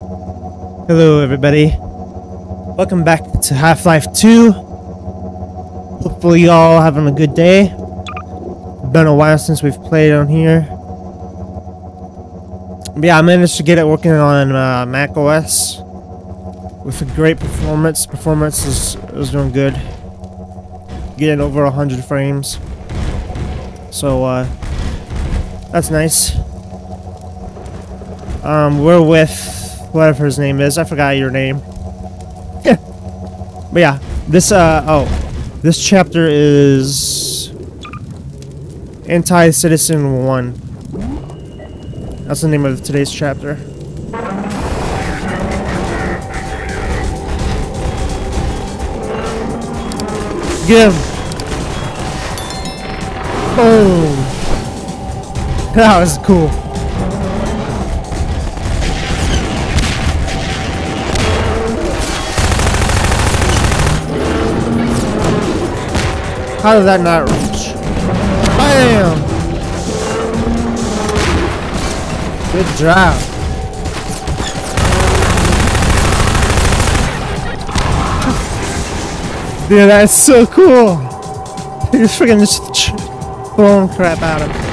Hello, everybody. Welcome back to Half-Life 2. Hopefully, y'all having a good day. Been a while since we've played on here. But yeah, I managed to get it working on uh, Mac OS with a great performance. Performance is, is doing good. Getting over 100 frames. So, uh, that's nice. Um, we're with whatever his name is. I forgot your name. but yeah, this, uh, oh, this chapter is Anti-Citizen 1. That's the name of today's chapter. Give. Boom. That was cool. How did that not reach? Bam! Good job. Dude, that's so cool. He's freaking just blowing crap out of him.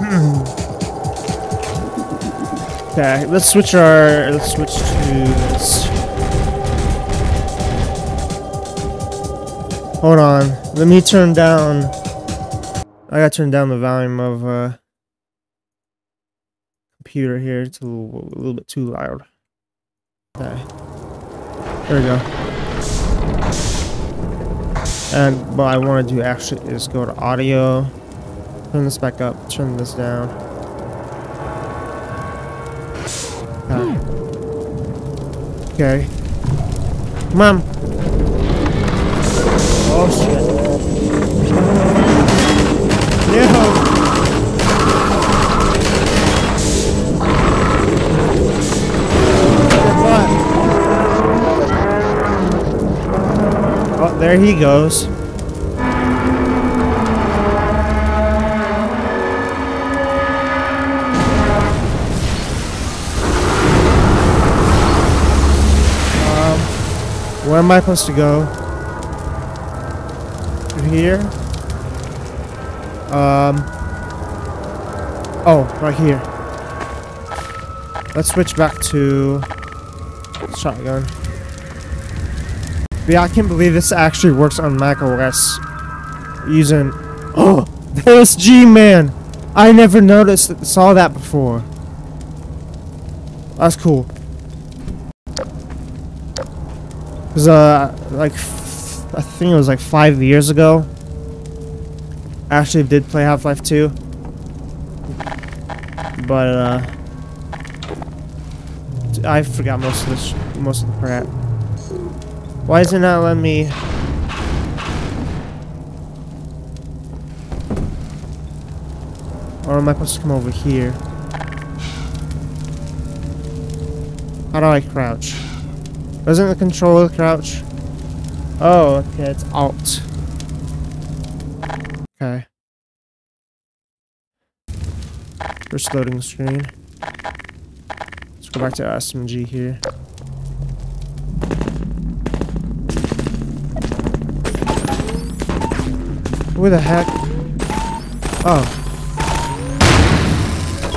Hmm. Okay, let's switch our. Let's switch to this. Hold on. Let me turn down. I gotta turn down the volume of uh computer here. It's a little, a little bit too loud. Okay. There we go. And what I want to do actually is go to audio, turn this back up, turn this down. Okay. Come on. Oh shit. No! Oh, there he goes. Um, where am I supposed to go? Here? Um. Oh, right here. Let's switch back to shotgun. Yeah, I can't believe this actually works on Mac OS using. Oh, this G man! I never noticed saw that before. That's cool. Cause uh, like, I think it was like five years ago. I actually did play Half-Life 2. But uh, I forgot most of this, most of the crap. Why is it not letting me? Or am I supposed to come over here? How do I crouch? Doesn't the controller crouch? Oh, okay, it's Alt. Okay. First loading screen. Let's go back to SMG here. Who the heck? Oh.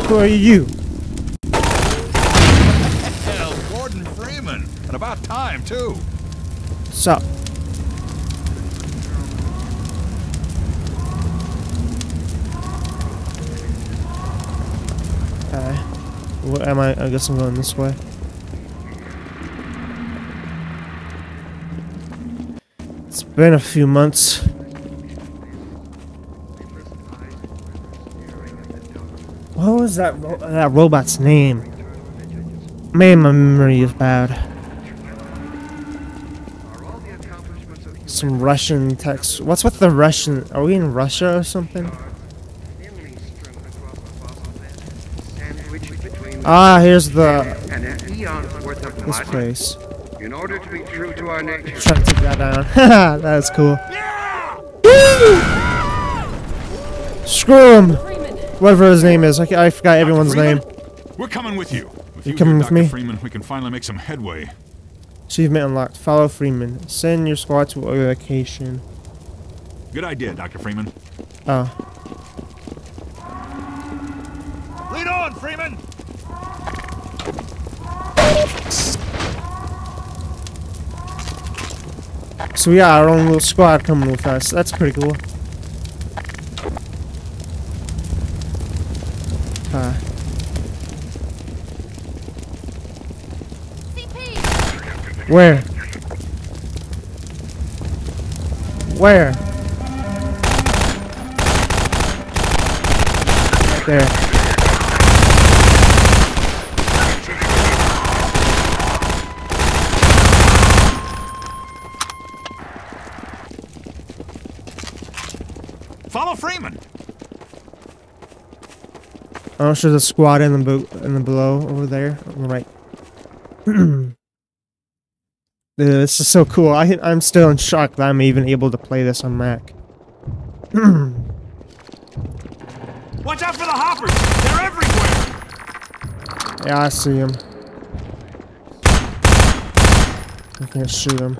Who are you? Hell, Gordon Freeman. And about time, too. Sup? Okay. What am I? I guess I'm going this way. It's been a few months. What was that ro that robot's name? Man, my memory is bad. Some Russian text. What's with the Russian? Are we in Russia or something? Ah, here's the and an eon's worth of this blood. place. In order to be true to our nature, Try to take that down. That's cool. Woo! Screw him. Freeman, Whatever his name is. I, I forgot everyone's name. We're coming with you. With You you, coming here, with Dr. me? Freeman, we can finally make some headway. Achievement unlocked. Follow Freeman. Send your squad to a location. Good idea, Dr. Freeman. Oh. Lead on, Freeman! So we got our own little squad coming with us. That's pretty cool. Uh, where? Where? There. Follow Freeman! Oh, there's a squad in the boot in the below over there on the right. Dude, this is so cool. I I'm still in shock that I'm even able to play this on Mac. Watch out for the hoppers! They're everywhere! Yeah, I see them. I can't shoot him.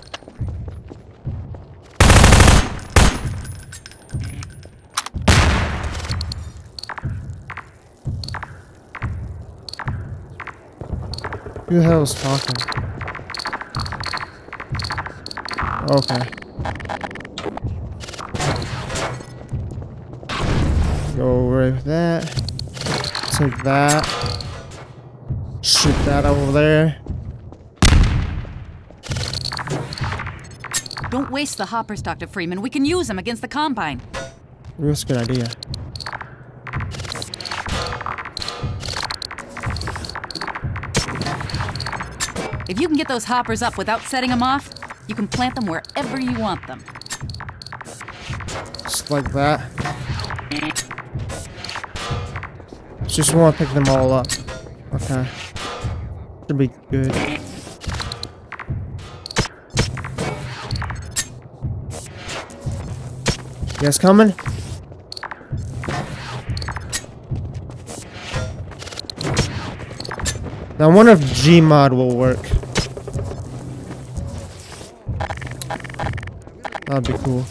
Who the hell is talking? Okay. Go right with that. Take that. Shoot that over there. Don't waste the hoppers, Dr. Freeman. We can use them against the Combine. That's a good idea. If you can get those hoppers up without setting them off, you can plant them wherever you want them. Just like that. Just want to pick them all up. Okay. Should be good. You guys coming? Now I wonder if Gmod will work. That'd be cool.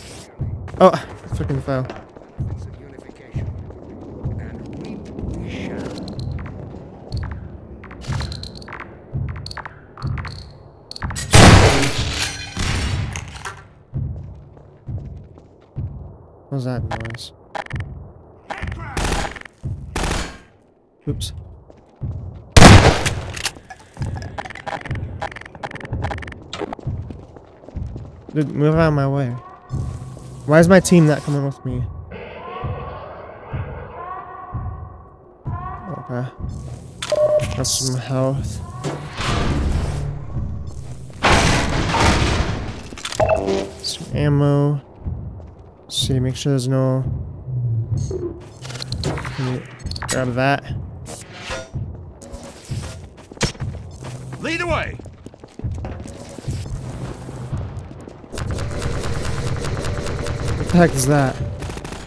Oh, freaking shall. What was that noise? Oops. Dude, move out of my way. Why is my team not coming with me? Okay. That's some health. Some ammo. See, make sure there's no. Grab that. Lead away! The heck is that?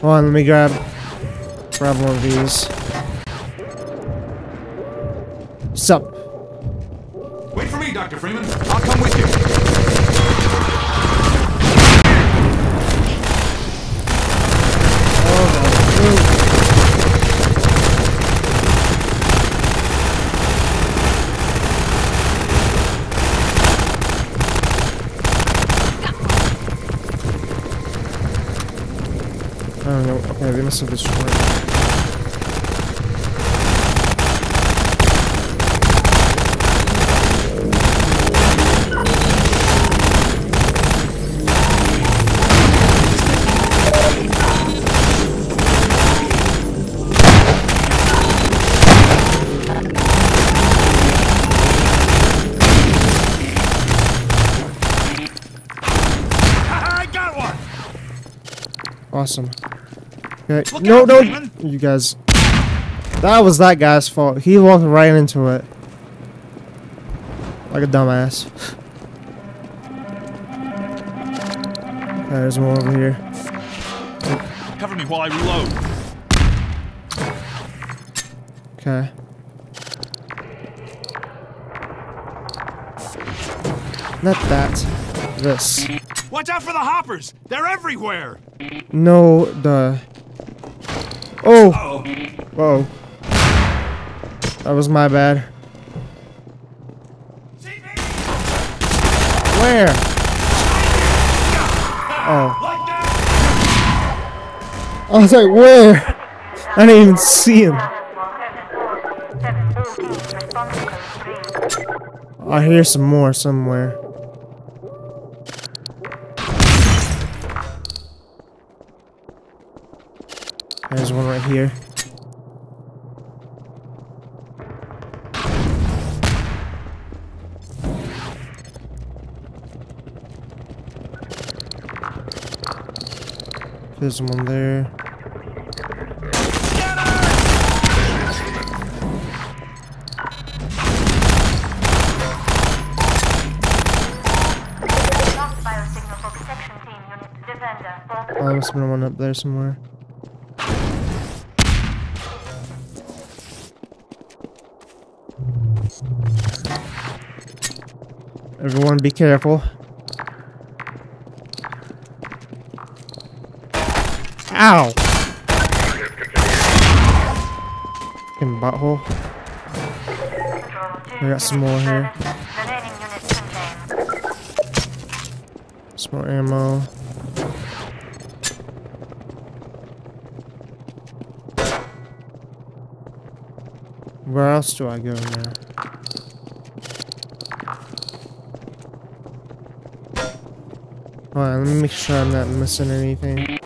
Hold on, let me grab grab one of these. Sup? Don't know. Must have destroyed. Awesome. Okay. Look no, out, no, Freeman. you guys. That was that guy's fault. He walked right into it. Like a dumbass. Okay, there's one over here. Cover me while I reload. Okay. Not that. This. Watch out for the hoppers! They're everywhere! No, the. Oh! Oh, Whoa. That was my bad. Where? Oh. I was like, where? I didn't even see him. I hear some more somewhere. Here. There's one there. Lost biosignal for protection team unit. Defender. Both Oh, there must have been one up there somewhere. Everyone be careful. Ow! Fucking butthole. I got some more here. Some more ammo. Where else do I go now? Alright, let me make sure I'm not missing anything.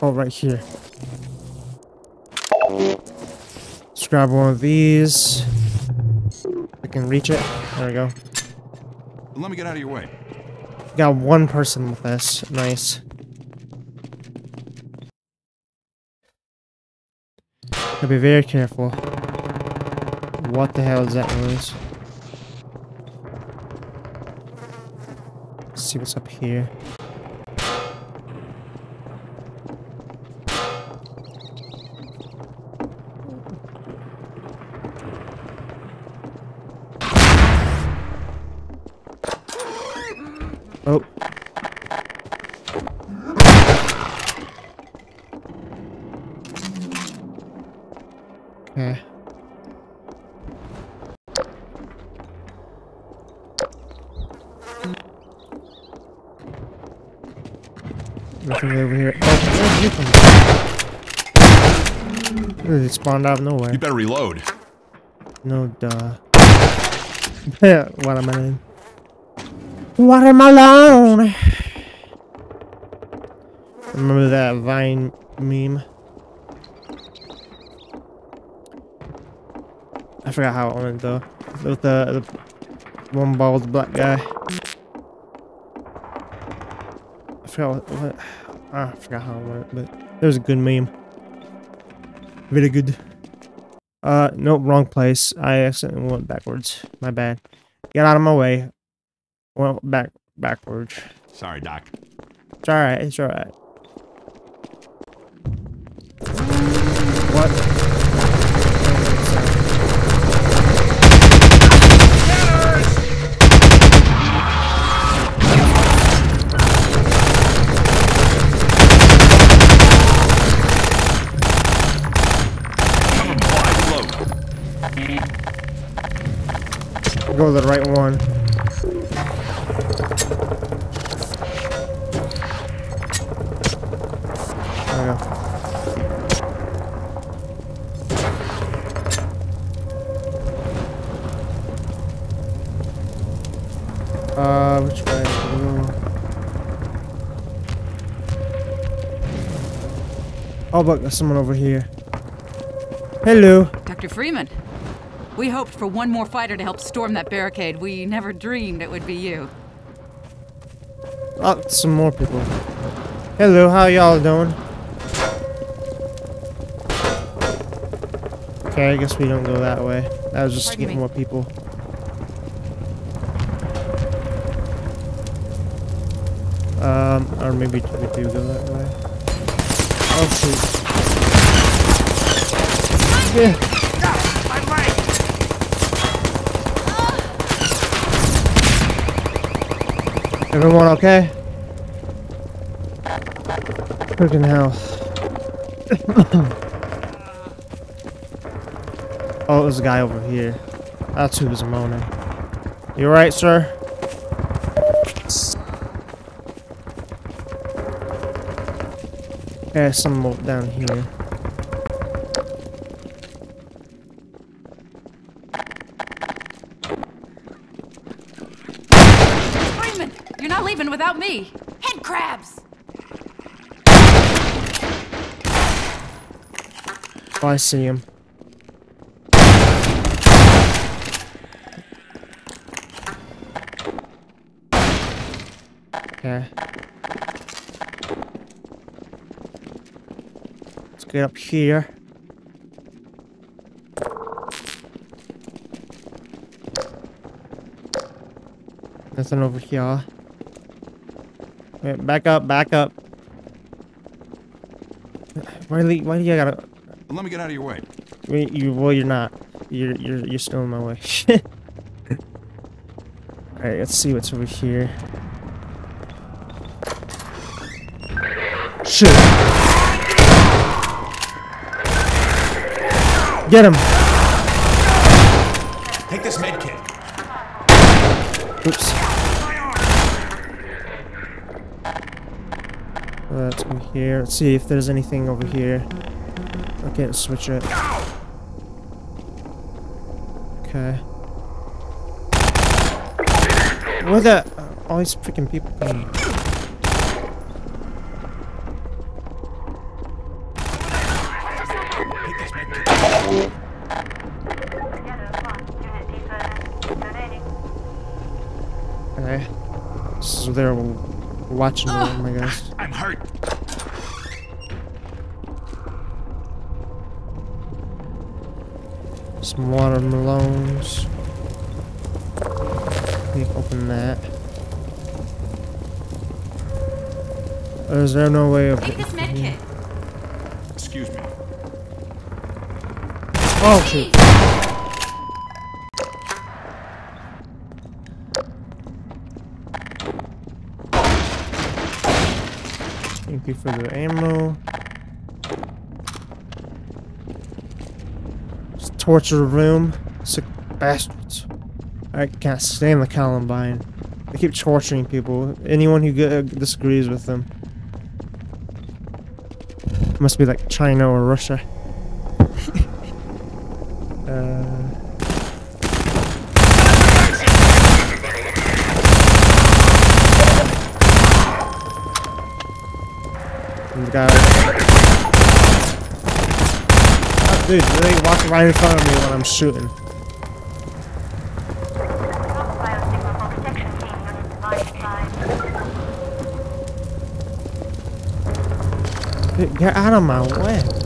Oh, right here. Let's grab one of these. I can reach it. There we go. Let me get out of your way. Got one person with this. Nice. Be very careful. What the hell is that noise? Let's see what's up here. Oh. Okay. Nothing over here. Oh, where'd you come from? It spawned out of nowhere. You better reload. No duh. Yeah, what am I? What am Watermelon. Watermelon! Remember that Vine meme? I forgot how it went though. With the, the one bald black guy. I forgot what, what ah, I forgot how it went, but it was a good meme. Very good. Uh, nope, wrong place. I accidentally went backwards. My bad. Get out of my way. Well, back backwards. Sorry, Doc. It's alright, it's alright. What? Go the right one. Uh, which way? Oh, look, there's someone over here. Hello. Dr. Freeman. We hoped for one more fighter to help storm that barricade. We never dreamed it would be you. Oh, some more people. Hello, how y'all doing? Okay, I guess we don't go that way. That was just to get me. more people. Um, or maybe we do go that way. Oh shoot. Yeah. Everyone okay? Freaking house. oh, there's a guy over here. That's who was moaning. You alright, sir? Okay, some down here. Freeman, you're not leaving without me. Head crabs! Oh, I see him. Okay. Let's get up here. Nothing over here. Wait, back up, back up. Why do you, why do you gotta Let me get out of your way. Wait, you well, you're not. You're you're you're still in my way. All right, let's see what's over here. Shit! Get him! Take this med kit. Oops. Let's go here. Let's see if there's anything over here. I can't switch it. Okay. Where the uh, all these freaking people going? Okay. Is they're watching oh them, I guess. I'm hurt. Some watermelons. We can open that. Uh, is there no way of Take this med kit. Excuse me. Oh shoot! Thank you for the ammo. Just torture room. Sick bastards. I can't stand the Combine. They keep torturing people. Anyone who disagrees with them. Must be like China or Russia. uh, and the guy. Oh, dude, they walk right in front of me when I'm shooting. Dude, get out of my way.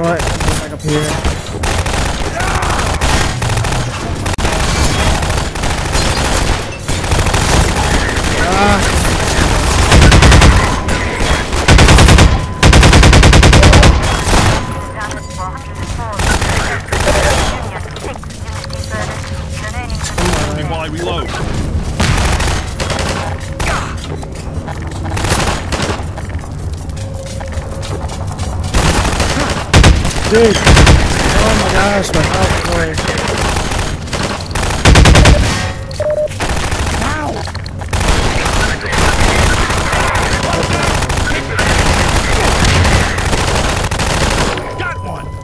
Alright, back up here. Ah, dude! Oh my gosh, my health point. Got one.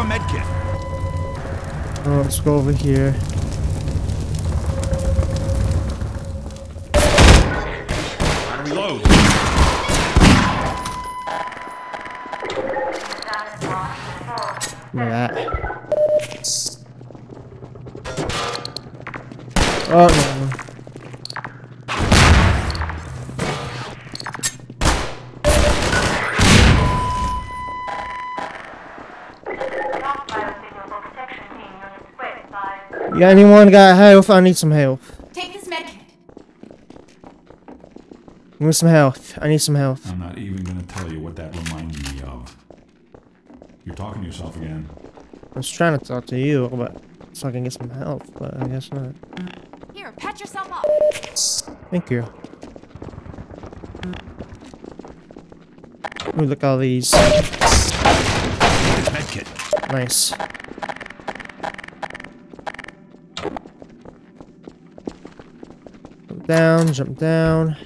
a med kit. Oh, let's go over here. Yeah, anyone got health? I need some health. Take this med kit. Give me some health. I need some health. I'm not even gonna tell you what that reminds me of. You're talking to yourself again. I was trying to talk to you, but so I can get some health, but I guess not. Here, pat yourself up. Thank you. Ooh, look at all these. This med. Nice. Jump down, jump down.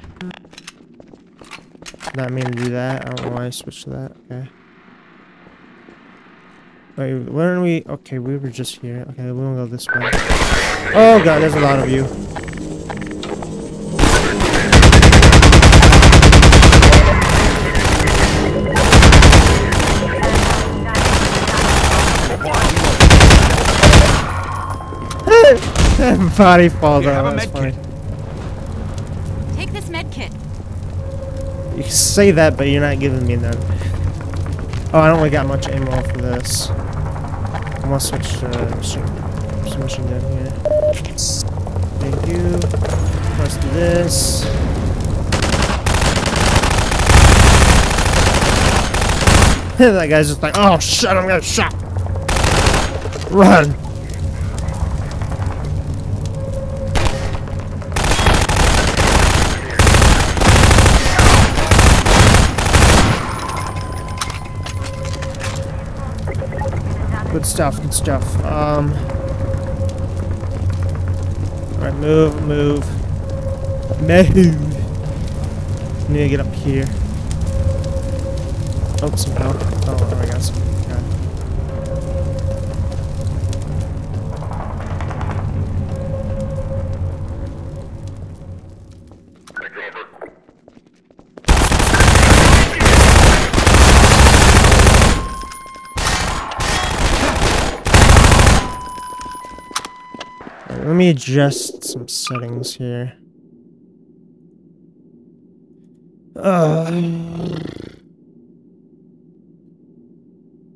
Not mean to do that. I don't know why I switched to that. Okay. Wait, where are we? Okay, we were just here. Okay, we will go this way. Oh god, there's a lot of you. Body falls Here, have out. a That's funny. You say that, but you're not giving me none. Oh, I don't really got much ammo for this. I'm gonna switch uh, to machine, submachine gun here. Thank you. Do this. that guy's just like, oh shit, I'm gonna shot. Run. Good stuff, good stuff. Um. Alright, move, move. Move. Need to get up here. Oh, some help. Oh, I got some. Me adjust some settings here. Uh,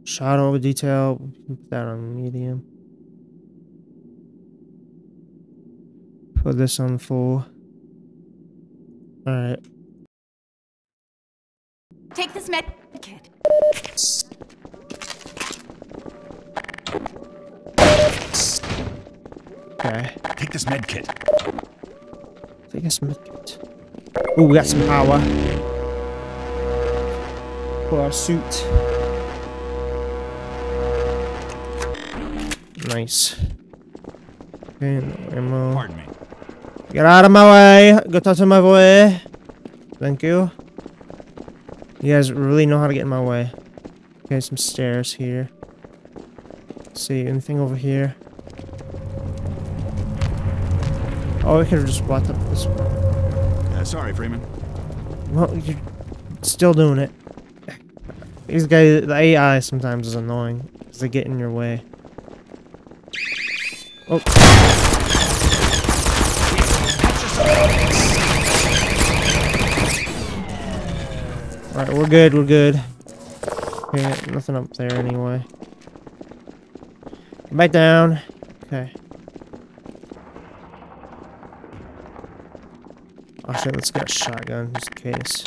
shadow detail, put that on medium. Put this on full. Alright. Take this med kit. Okay. Take this med kit. Take a medkit. Ooh, we got some power. For our suit. Nice. Okay, no ammo. Pardon me. Get out of my way. Get out of my way. Thank you. You guys really know how to get in my way. Okay, some stairs here. Let's see, anything over here? Oh, we could have just walked up this way. Uh, sorry, Freeman. Well, you're still doing it. These guys, the AI sometimes is annoying because they get in your way. Oh. Alright, we're good, we're good. Okay, nothing up there anyway. Back down. Okay. Oh shit, let's get a shotgun just in case.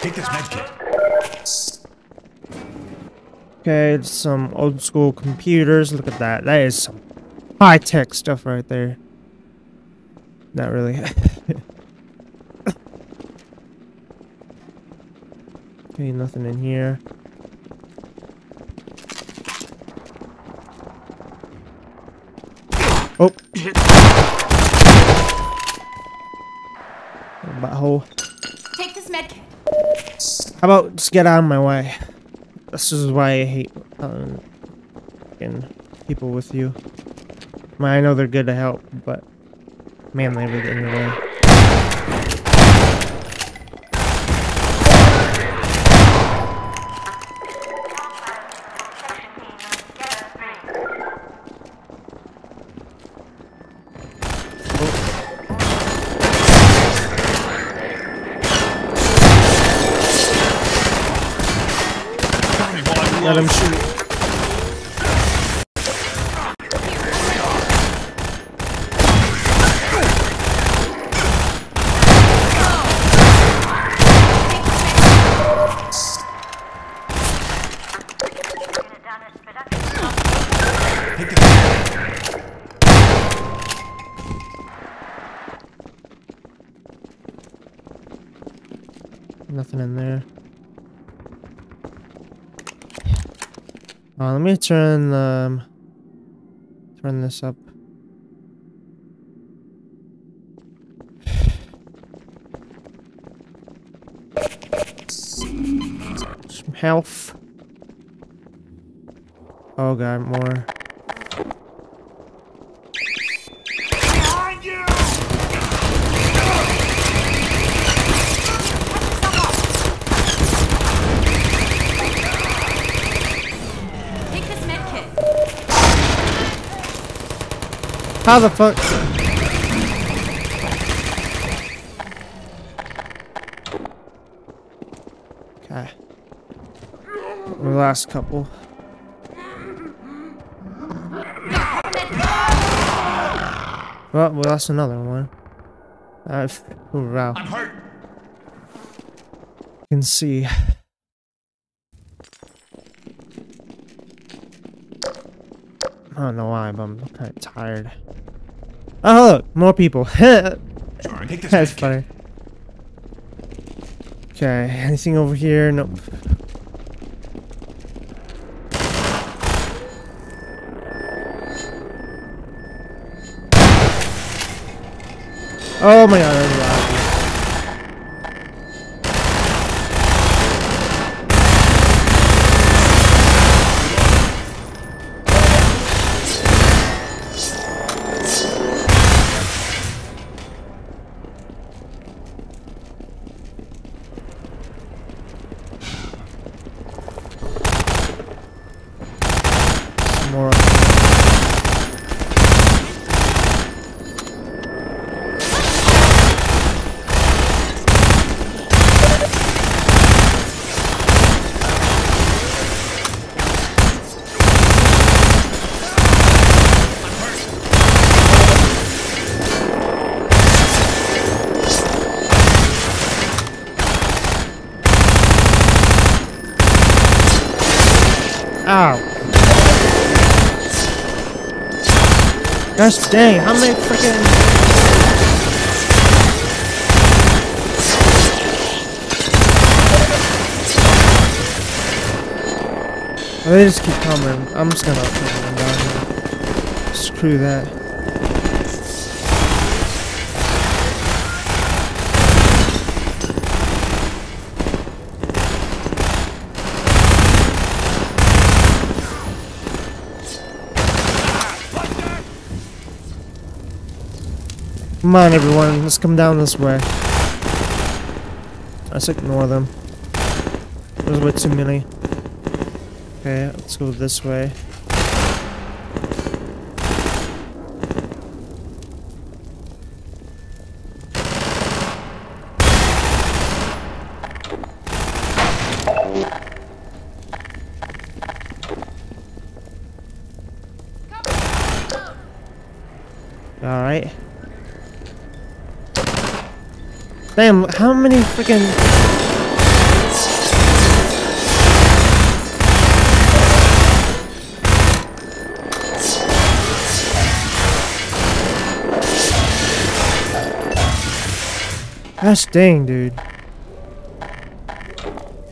Take this med. Okay, some old school computers. Look at that. That is some high tech stuff right there. Not really. okay, nothing in here. Oh! Butthole. Take this medkit. How about just get out of my way? This is why I hate um, people with you. I know they're good to help, but man, they really get in your. Section team, unit together, 3. Let him shoot. Unit down at production. Nothing in there. Uh, let me turn um turn this up. Some health. Oh god, more. How the fuck? Okay. The last couple. Well, we lost another one. Uh, f- oh, wow. I'm hurt. You can see. I don't know why, but I'm kind of tired. Oh, look, more people. That's Sure, take this med funny. Okay, anything over here? Nope. Oh my god, down here. Screw that. Come on, everyone. Let's come down this way. Let's ignore them. There's way too many. Okay, let's go this way. Alright. Damn, how many freaking... Gosh dang, dude.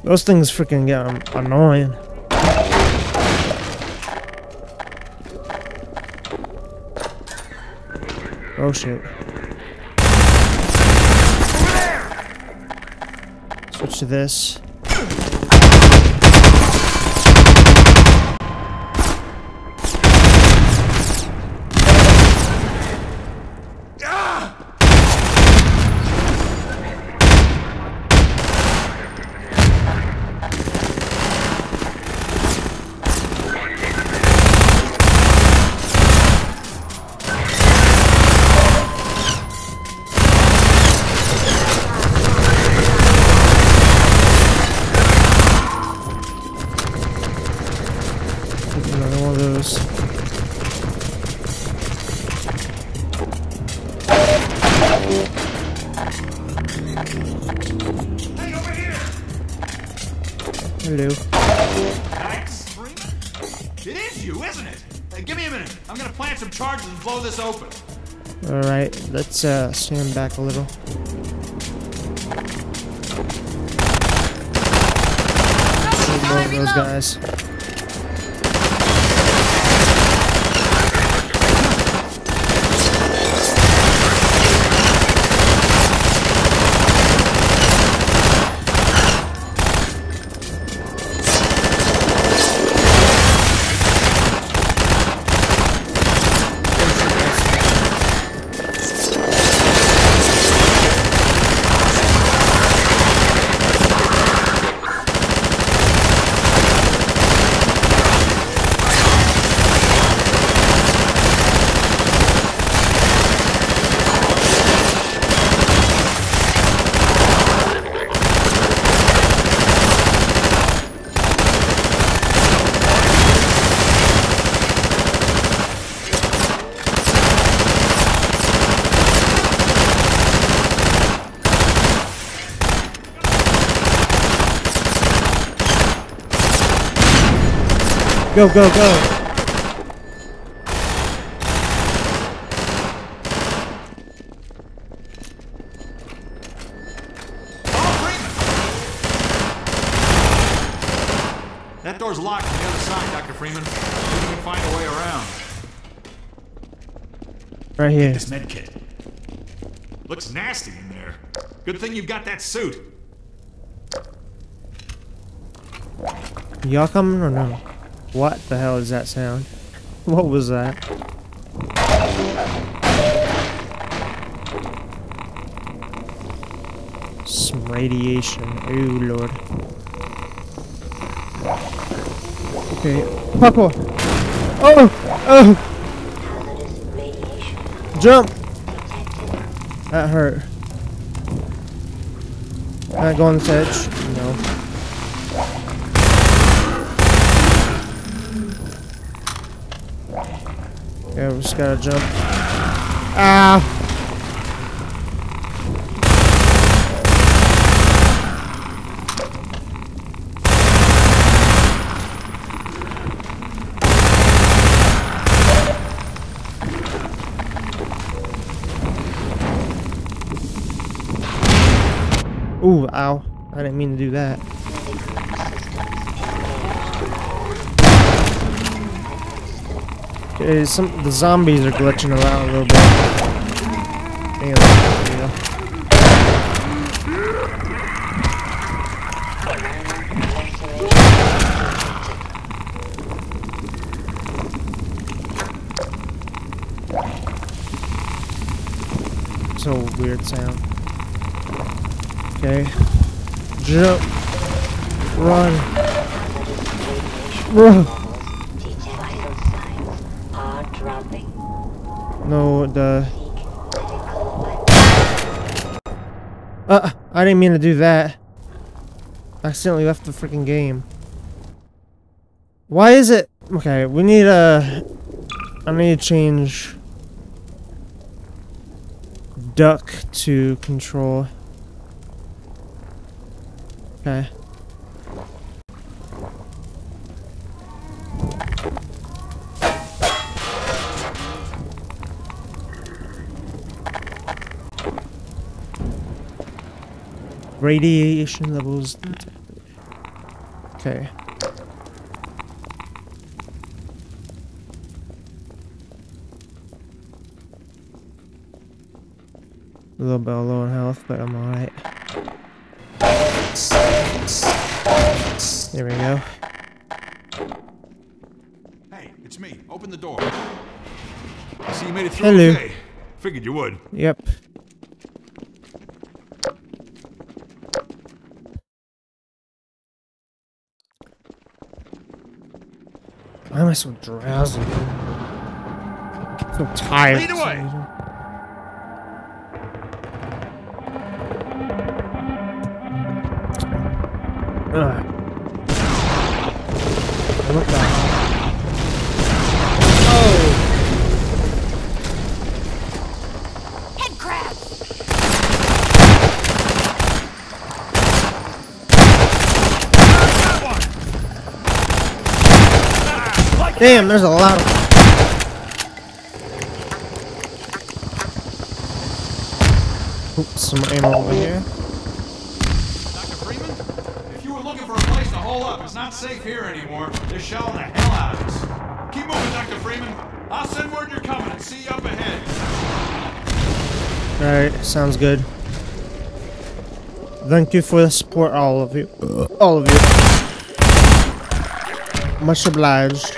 Those things freaking get um, annoying. Oh shit. Switch to this. Let's uh, stand back a little. More of those guys. Go, go, go! That door's locked on the other side, Dr. Freeman. We can find a way around. Right here. This med kit. Looks nasty in there. Good thing you've got that suit. Y'all coming or no? What the hell is that sound? What was that? Some radiation. Oh lord. Okay. Parkour! Oh! Oh! Jump! That hurt. Can I go on this edge? No. Yeah, we just gotta jump. Ah! Ooh, ow. I didn't mean to do that. Okay, some the zombies are glitching around a little bit. So weird sound. Okay. Jump. Run. Run. Vital signs are dropping. No, the. Uh, I didn't mean to do that. I accidentally left the freaking game. Why is it? Okay, we need a. I need to change. Duck to control. Okay. Radiation levels. Okay. A little bit low in health, but I'm alright. There we go. Hey, it's me. Open the door. I see you made it through Hello. okay. Figured you would. Yep. Why am I so drowsy? So tired. Lead for the some way. reason. Ugh. What the? Head crab! That one! Damn, there's a lot of. Oops, some ammo over here. Dr. Freeman? If you were looking for a place to hole up, it's not safe here anymore. They're shelling the hell out of us. Keep moving, Dr. Freeman. I'll send word you're coming and see you up ahead. Alright, sounds good. Thank you for the support, all of you. All of you. Much obliged.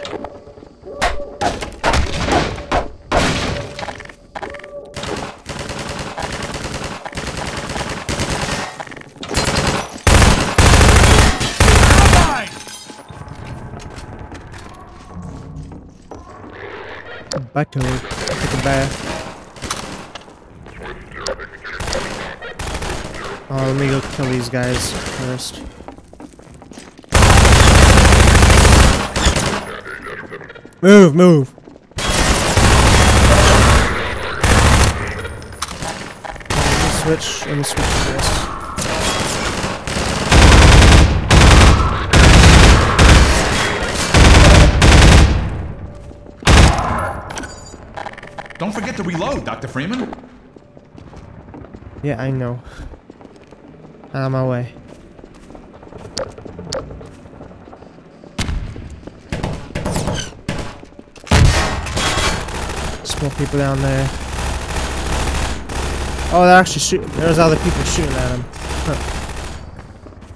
Back to me. Take a bath. Oh, let me go kill these guys first. Move, move. Let me switch. Let me switch to this. Don't forget reload, Dr. Freeman. Yeah, I know. On my way. Small people down there. Oh, they're actually shooting. There's other people shooting at them.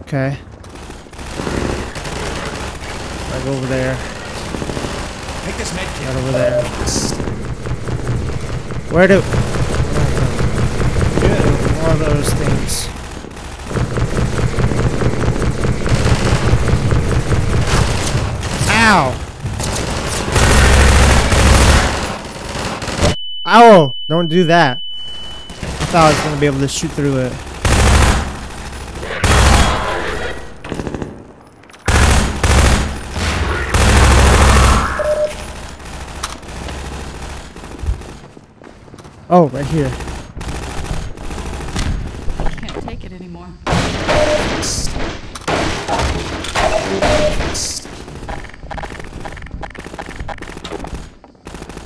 Okay. I go over there. Take this med kit. Right over there. Where do? Good. More of those things. Ow! Ow! Don't do that. I thought I was gonna be able to shoot through it. Oh, right here. I Can't take it anymore.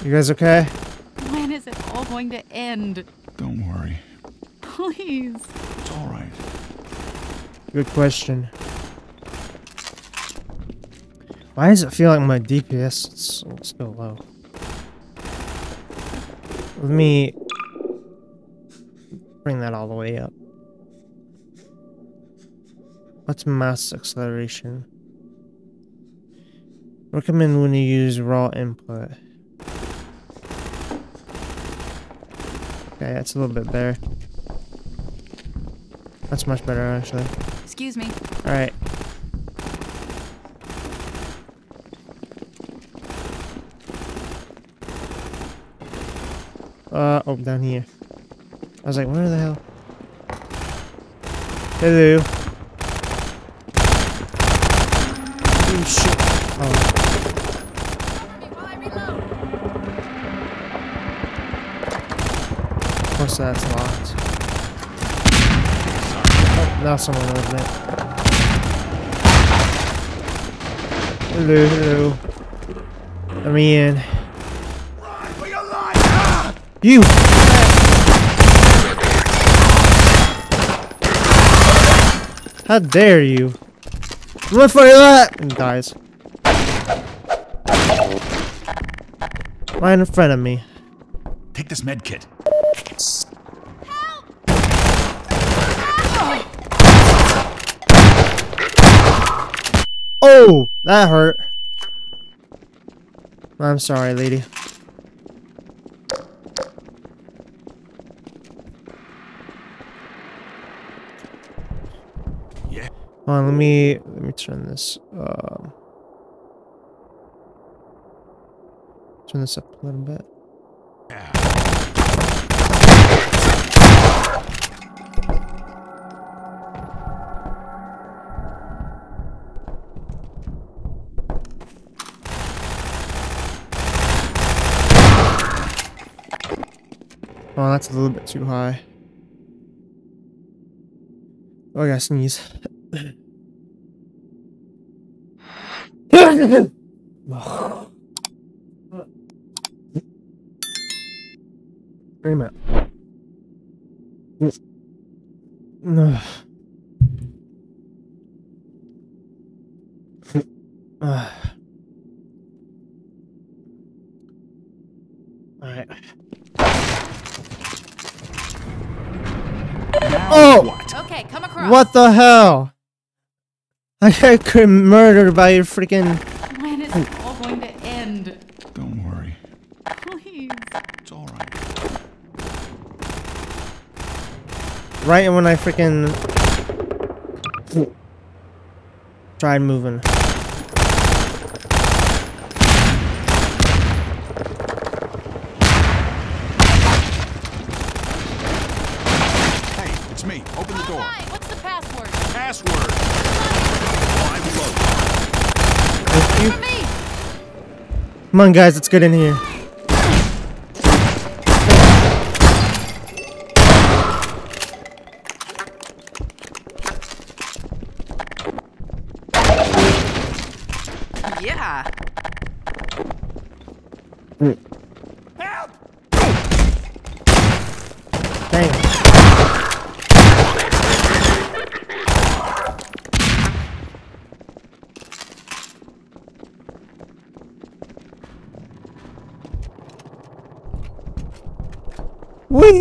You guys okay? When is it all going to end? Don't worry. Please. It's all right. Good question. Why does it feel like my DPS is so, so low? Let me bring that all the way up. What's mass acceleration? Recommend when you use raw input. Okay, that's a little bit better. That's much better actually. Excuse me. Alright. Uh, oh, down here. I was like, where the hell? Hello. Oh, shit. Oh. Of course that's locked. Oh, now someone opened it. Hello, hello. Let me in. You. How dare you? Run for your life! And dies. Right in front of me. Take this med kit. Oh, that hurt. I'm sorry, lady. On, let me let me turn this. Um, turn this up a little bit. Oh, that's a little bit too high. Oh, I gotta sneeze. Wait a minute. Ugh. Ugh. Alright. Oh! What? Okay, come across. What the hell? I got murdered by your freaking. When is it all going to end? Don't worry. Please. It's all right. Right when I freaking. Tried moving. Hey, it's me. Open the door. Hi, what's the password? Password. Five low. Thank you. For me. Come on, guys, let's get in here. Yeah. Help! Dang. Whee!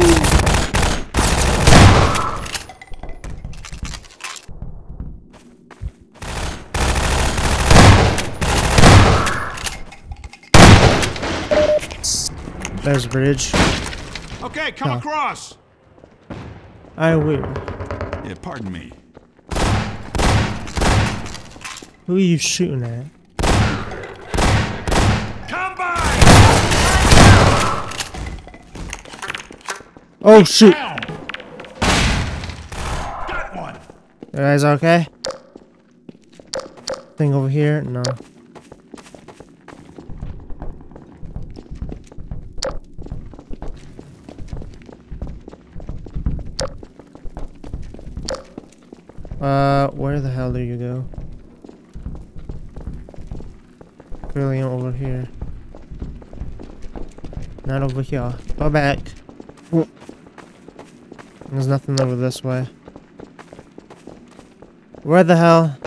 There's a bridge. Okay, come Oh. across. I will. Yeah, pardon me. Who are you shooting at? Come by! Oh shoot! Down! Got one! You guys okay? Thing over here? No. Where the hell do you go? I'm over here. Not over here. Go back. There's nothing over this way. Where the hell?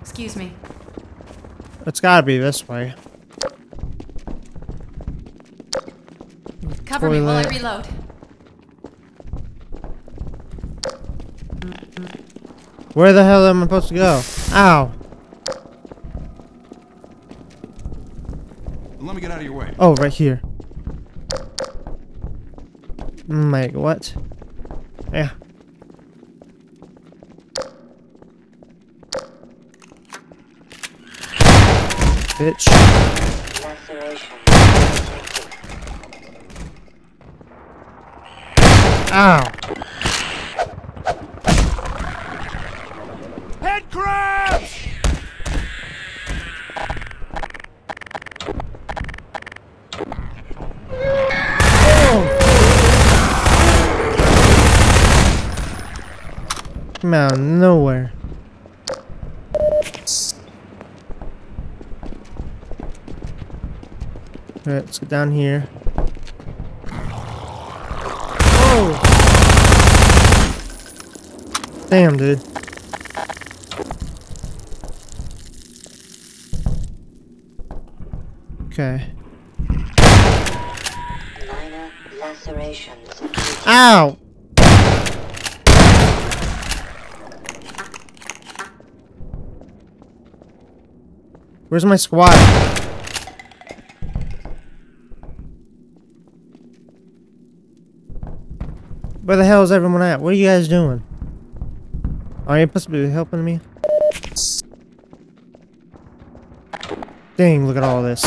Excuse me. It's gotta be this way. Cover me while I reload. Where the hell am I supposed to go? Ow! Let me get out of your way. Oh, right here. Mm, My what? Yeah. Bitch. Ow! Head crabs! Come out of nowhere. Alright, let's get down here. Oh! Damn, dude. Okay. Minor lacerations. Ow! Where's my squad? Where the hell is everyone at? What are you guys doing? Are you supposed to be helping me? Dang, look at all this.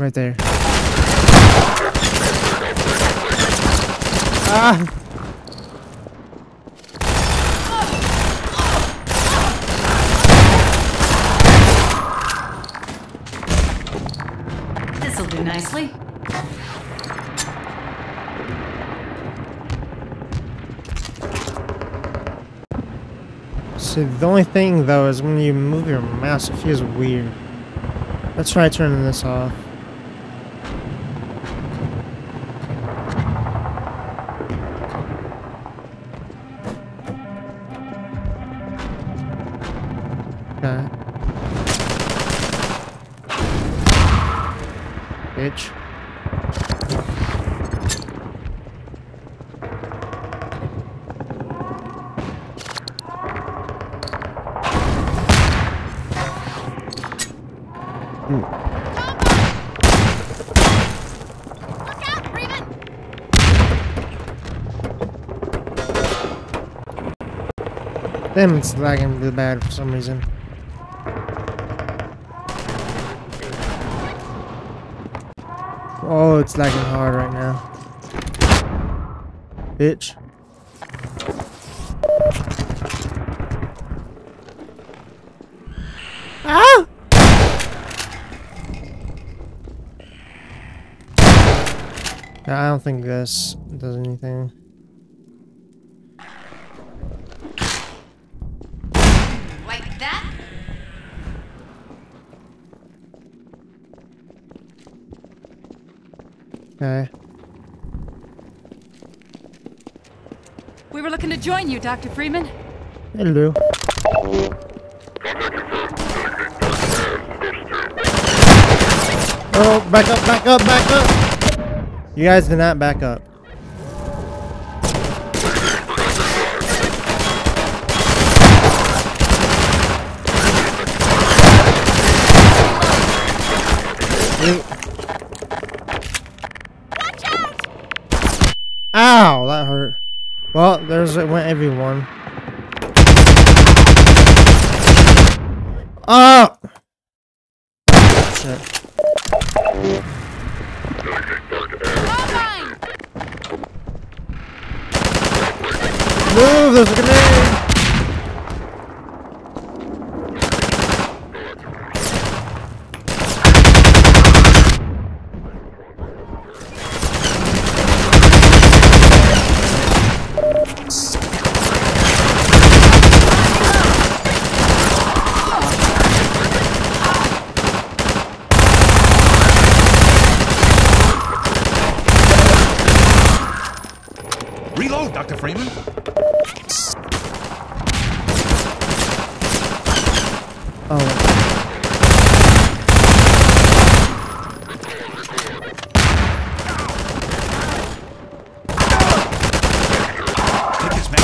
Right there. Ah! This'll do nicely. So the only thing though is when you move your mouse, it feels weird. Let's try turning this off. Okay. Bitch. Damn, it's lagging really bad for some reason. Oh, it's lagging hard right now. Bitch. Ah! I don't think this does anything. Like that? Okay. We were looking to join you, Dr. Freeman. Hello. Oh, back up, back up, back up! You guys did not back up. You- Ow, that hurt. Well, there's it went everyone. Oh! Shit. Combine! Move! There's a grenade! Reload, Dr. Freeman. Oh. Take this man.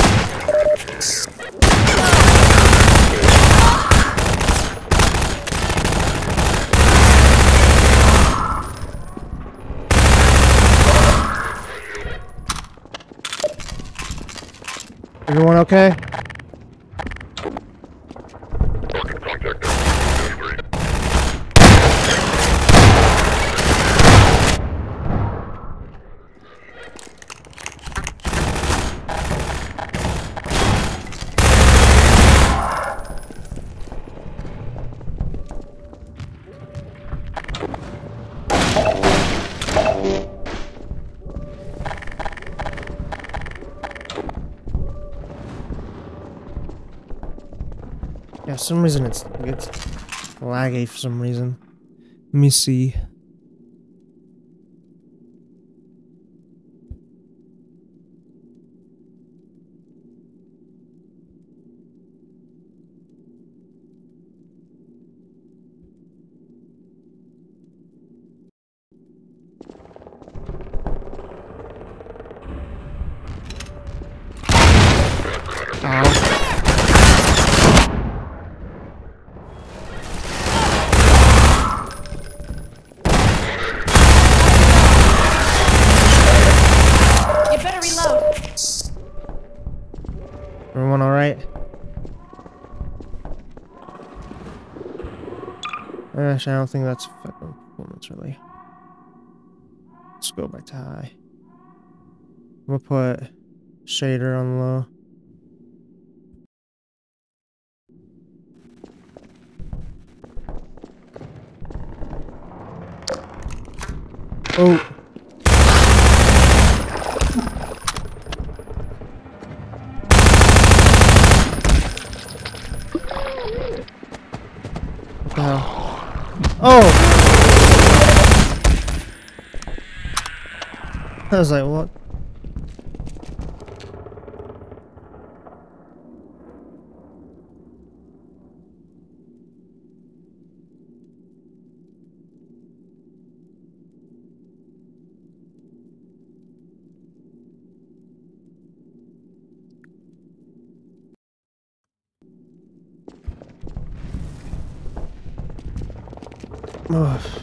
Everyone okay? Some reason it's it's laggy for some reason. Let me see. Ow. You better reload. Everyone alright? I don't think that's fucking performance really. Let's go back to high. We'll put shader on low. Oh. What the hell? Oh! I was like, what? Ugh.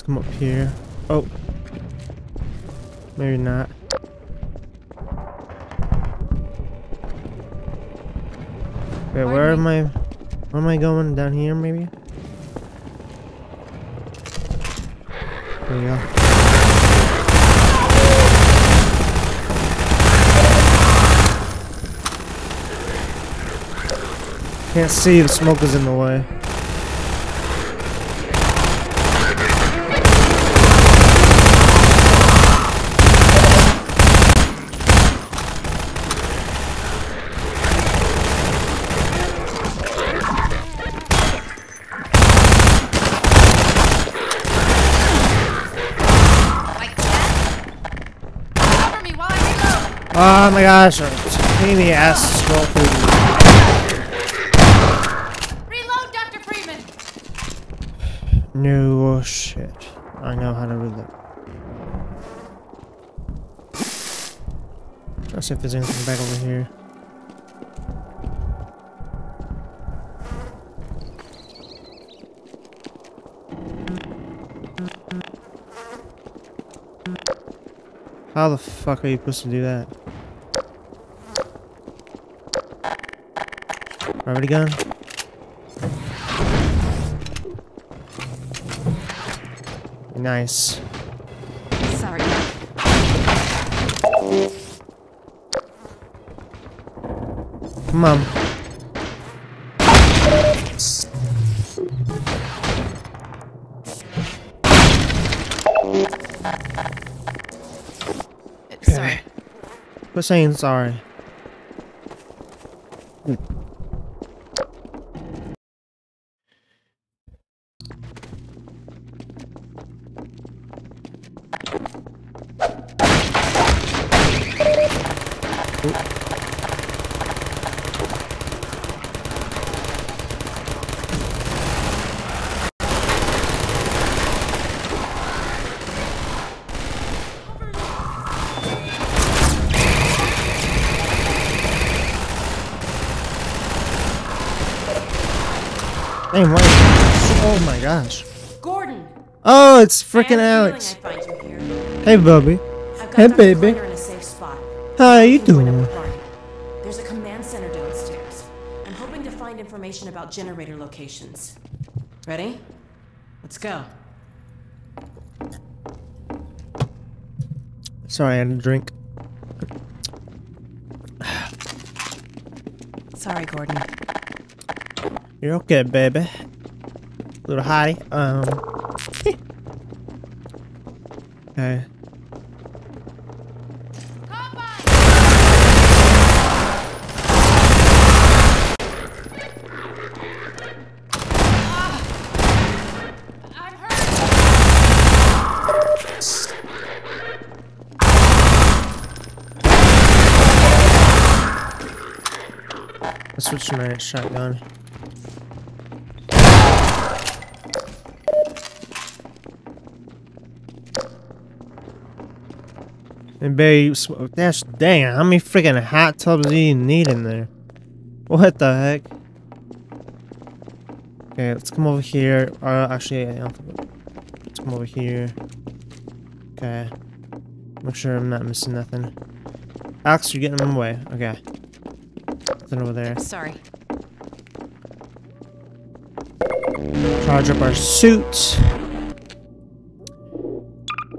Let's come up here. Oh. Maybe not. Wait, where am I? Where am I going? Down here, maybe? There we go. Can't see, the smoke is in the way. Like that? Cover me while I reload. Oh my gosh, pain in the ass to scroll through. Reload, Dr. Freeman. No shit. I know how to reload. Let's see if there's anything back over here. How the fuck are you supposed to do that? Gravity gun? Nice. Sorry. Come on. Sorry. Quit saying sorry. It's freaking Alyx. feeling I'd find you here. Hey, Bubby. Hey, Dr. baby. Kleiner in a safe spot. How you Can join up doing? There's a command center downstairs. I'm hoping to find information about generator locations. Ready? Let's go. Sorry, I had a drink. Sorry, Gordon. You're okay, baby. Little hottie. Um. Okay. Switch to my shotgun. Babe, that's dang. How many freaking hot tubs do you need in there? What the heck? Okay, let's come over here. Uh, actually, let's come over here. Okay. Make sure I'm not missing nothing. Alyx, you're getting in my way. Okay. Nothing over there. Sorry. Charge up our suits.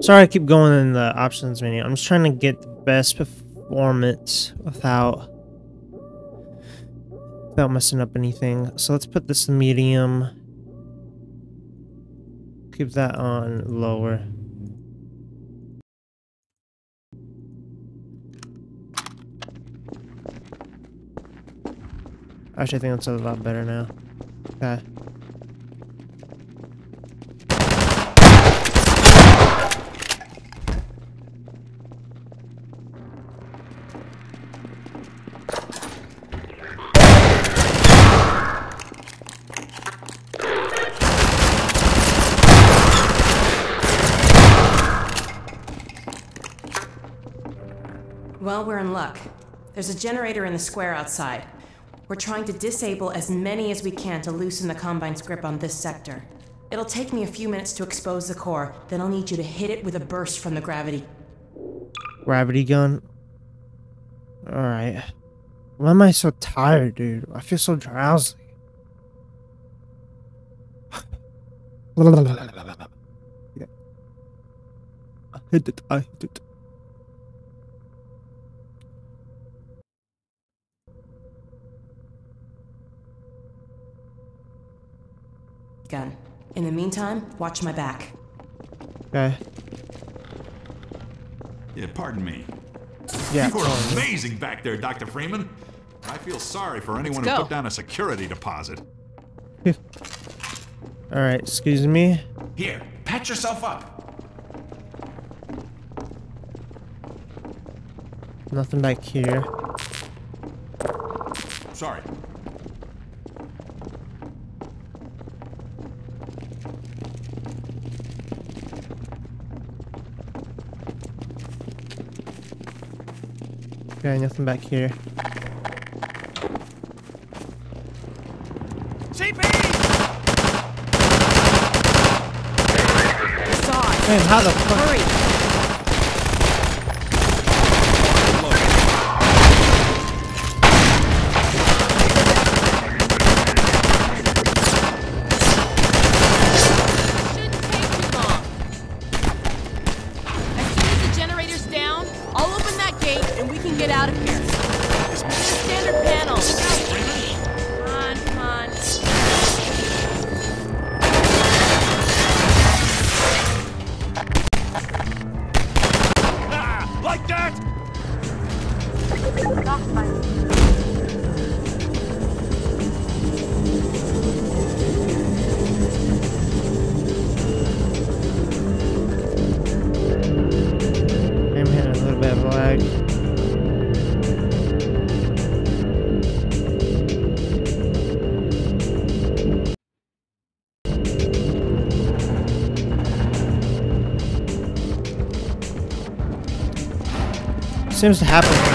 Sorry I keep going in the options menu. I'm just trying to get the best performance without without messing up anything. So let's put this in medium. Keep that on lower. Actually, I think that's a lot better now. Okay. There's a generator in the square outside. We're trying to disable as many as we can to loosen the Combine's grip on this sector. It'll take me a few minutes to expose the core, then I'll need you to hit it with a burst from the gravity. Gravity gun. Alright. Why am I so tired, dude? I feel so drowsy. Yeah. I hit it, I hit it. Gun. In the meantime, watch my back. Okay. Yeah, pardon me. Yeah. you were totally. amazing back there, Dr. Freeman. I feel sorry for anyone who go. put down a security deposit. Alright, excuse me. Here, patch yourself up. Nothing back here. Sorry. Okay, nothing back here. Man, how the fuck? Hurry! Seems to happen.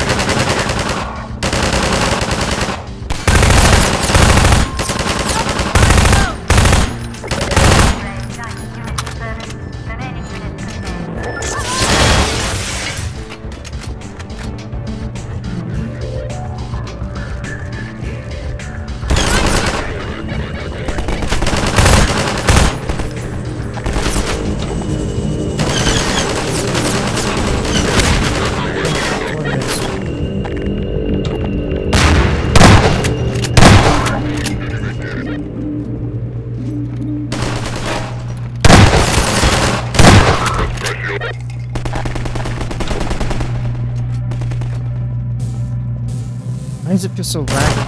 Why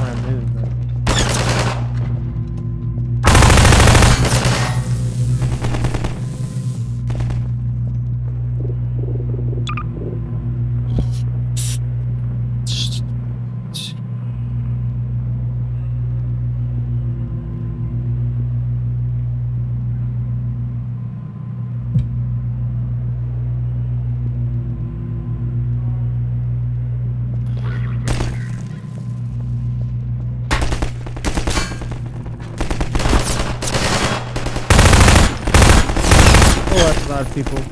people.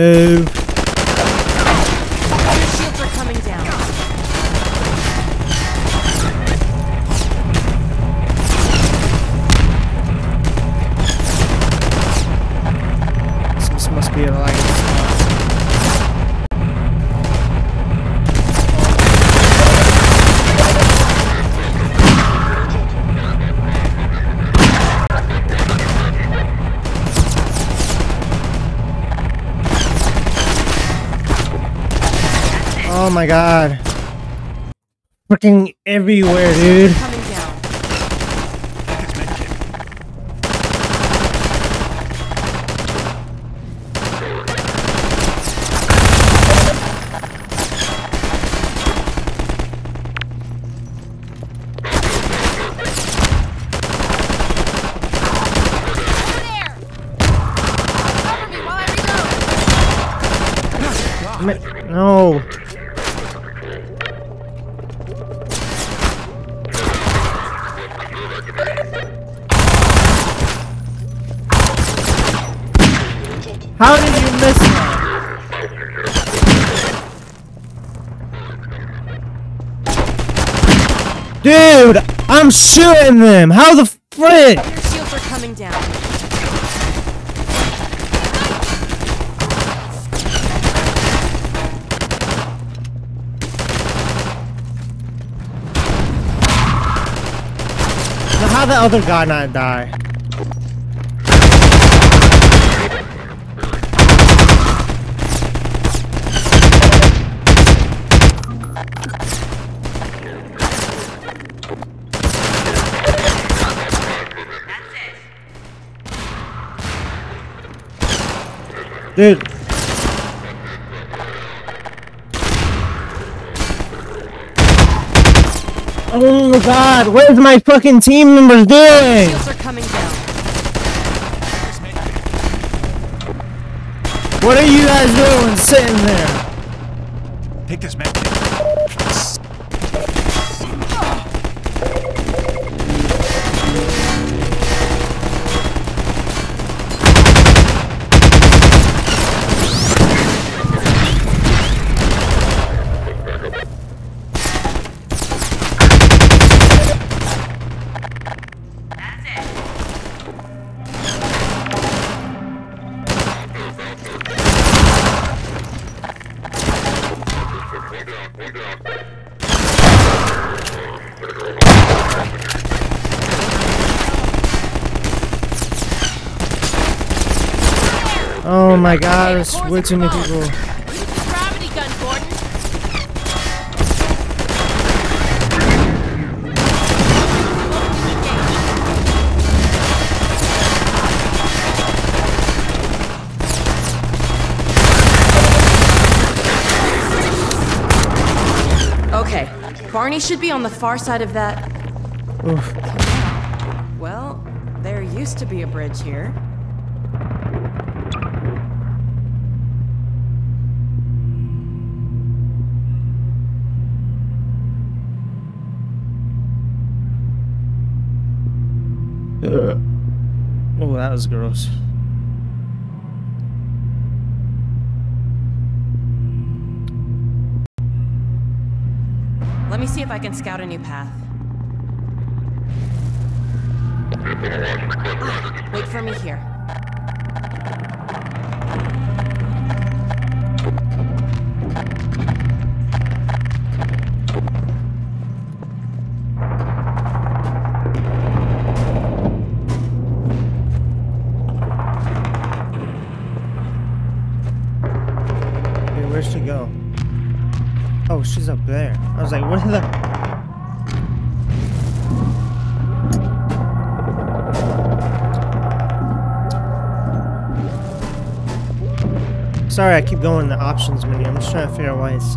Hey. Freaking everywhere, dude. I'm shooting them. How the frick? Your shields are coming down. Now how the other guy not die? Dude. Oh my god, what is my fucking team members doing? Shields are coming down. What are you guys doing sitting there? Take this med Oh my god, there's way too many people. Okay, Barney should be on the far side of that. Oof. Well, there used to be a bridge here. Oh, that was gross. Let me see if I can scout a new path. Ah, Wait for me here. Sorry, I keep going in the options menu. I'm just trying to figure out why it's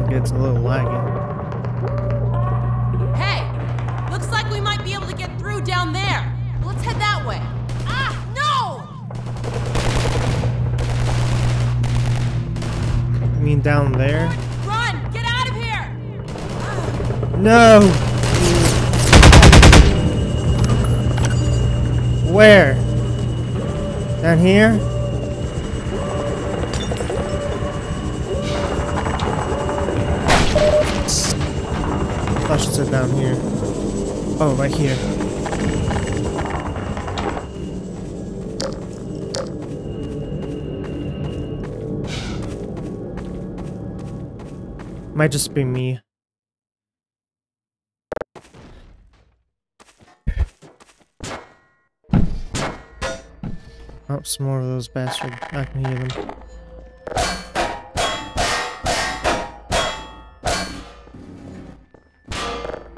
it gets a little laggy. Hey! Looks like we might be able to get through down there. Let's head that way. Ah, no! I mean, down there? Run! Get out of here! No! Where? Down here? Oh, right here. Might just be me. Oh, some more of those bastards. I can hear them.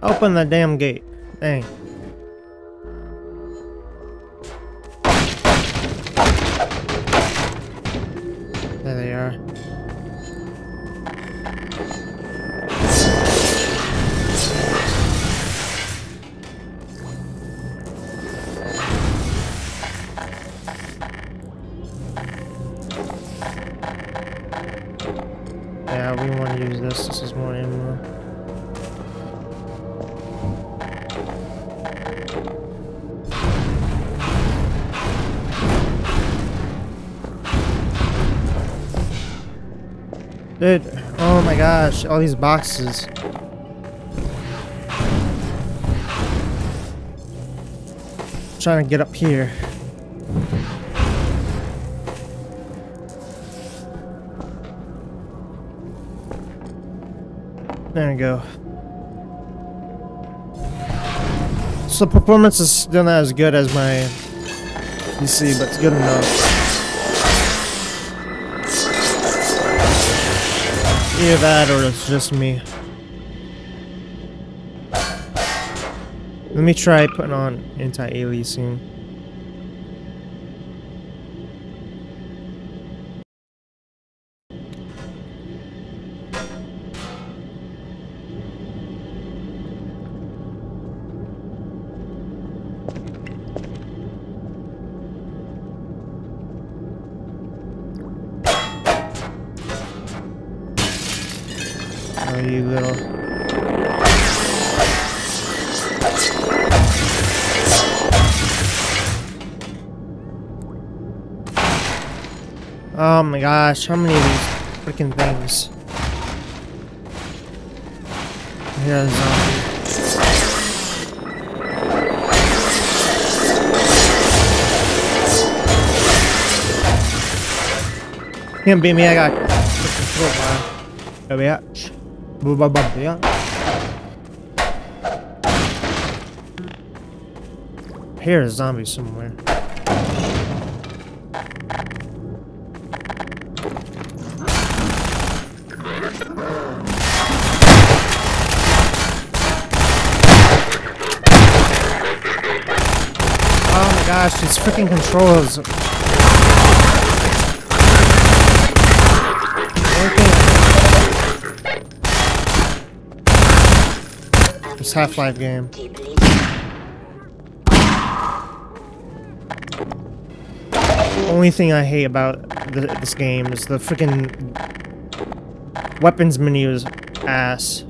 Open the damn gate. Dang. Dude, oh my gosh, all these boxes. trying to get up here. There we go. So performance is still not as good as my PC, but it's good enough. Either that or it's just me. Let me try putting on anti-aliasing. Gosh, how many of these freaking things? Here's zombie. Can't beat me, I got killed by him. Bitch. Boo ba ba. Here's a zombie somewhere. freaking controls! This Half-Life game. Only thing I hate about the, this game is the freaking weapons menus ass.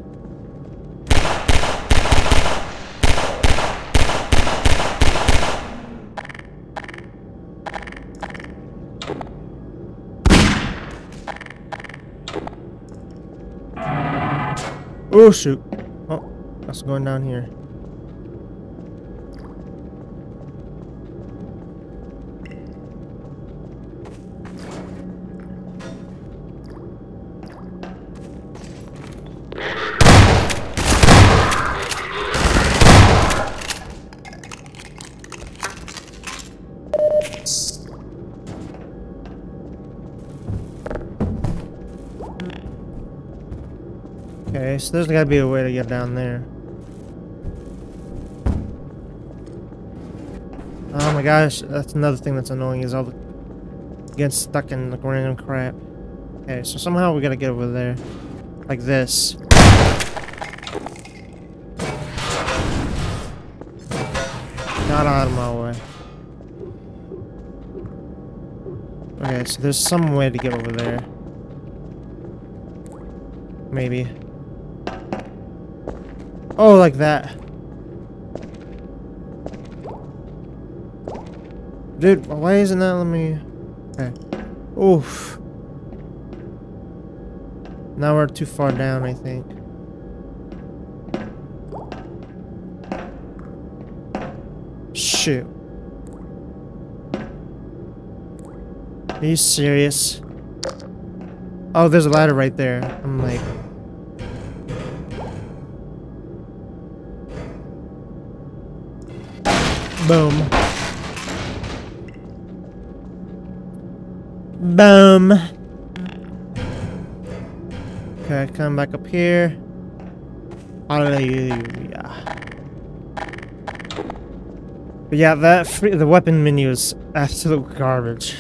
Oh shoot. Oh, that's going down here. So there's gotta be a way to get down there. Oh my gosh, that's another thing that's annoying is all the getting stuck in like random crap. Okay, so somehow we gotta get over there. Like this. Not out of my way. Okay, so there's some way to get over there. Maybe. Oh, like that. Dude, why isn't that let me... Okay. Oof. Now we're too far down, I think. Shoot. Are you serious? Oh, there's a ladder right there. I'm like... Boom. Boom. Okay, come back up here. Hallelujah. But yeah, that free, the weapon menu is absolute garbage.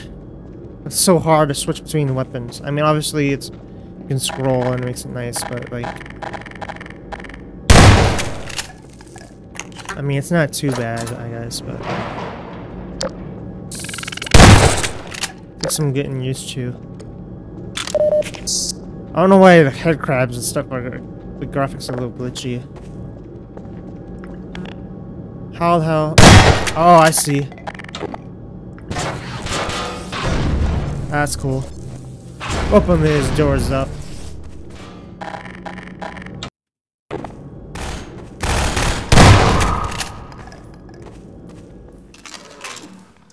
It's so hard to switch between weapons. I mean, obviously it's you can scroll and it makes it nice, but like, I mean, it's not too bad, I guess, but it's some getting used to. I don't know why the head crabs and stuff are the graphics are a little glitchy. How the hell? Oh, I see. That's cool. Open these doors up.